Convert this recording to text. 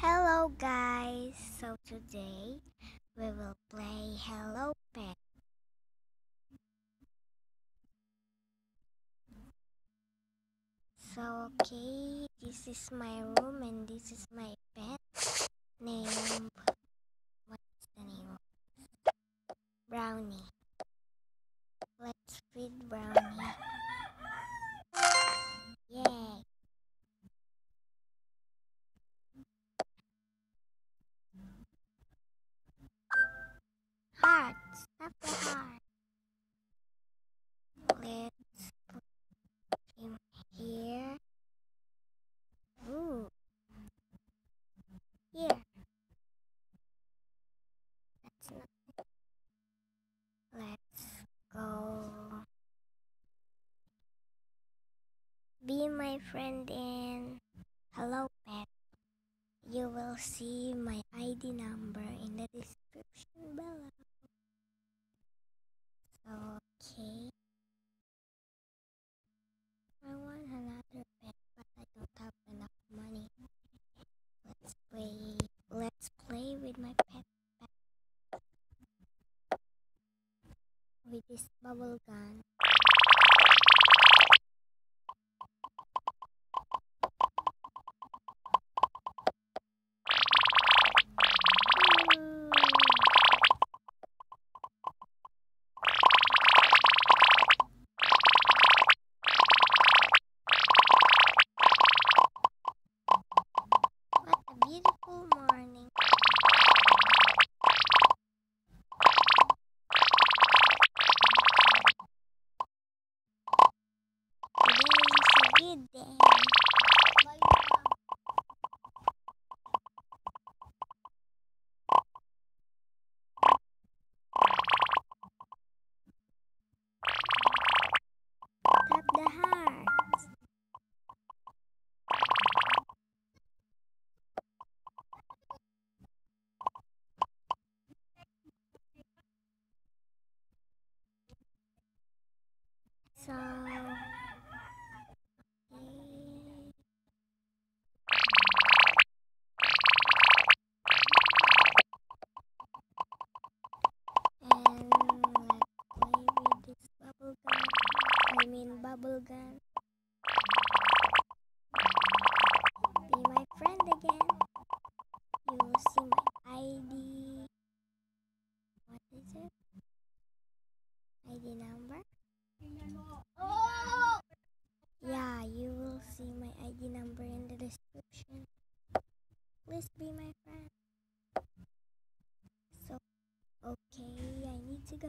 Hello guys, so today we will play Hello Pet. So okay, this is my room and this is my pet named Let's here. Ooh. Here. That's. Let's go. Be my friend in Hello Pet. You will see my ID number in the is bubble gum. I mean bubble gun. Be my friend again. You will see my ID. What is it? ID number? Oh! Yeah, you will see my ID number in the description. Please be my friend. So, okay, I need to go